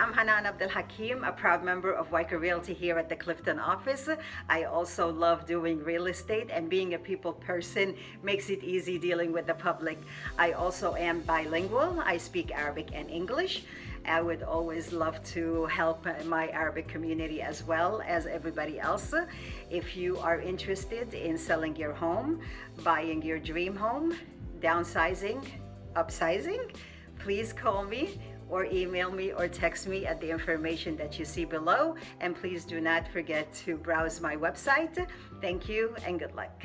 I'm Hanan Abdelhakim, a proud member of Weichert Realty here at the Clifton office. I also love doing real estate and being a people person makes it easy dealing with the public. I also am bilingual. I speak Arabic and English. I would always love to help my Arabic community as well as everybody else. If you are interested in selling your home, buying your dream home, downsizing, upsizing, please call me or email me or text me at the information that you see below. And please do not forget to browse my website. Thank you and good luck.